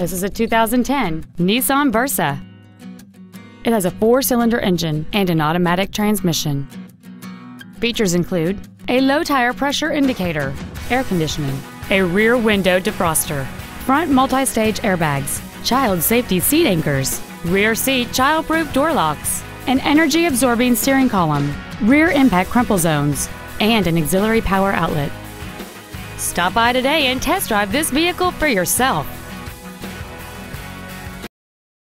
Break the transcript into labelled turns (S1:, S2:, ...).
S1: This is a 2010 Nissan Versa. It has a four-cylinder engine and an automatic transmission. Features include a low tire pressure indicator, air conditioning, a rear window defroster, front multi-stage airbags, child safety seat anchors, rear seat child-proof door locks, an energy-absorbing steering column, rear impact crumple zones, and an auxiliary power outlet. Stop by today and test drive this vehicle for yourself.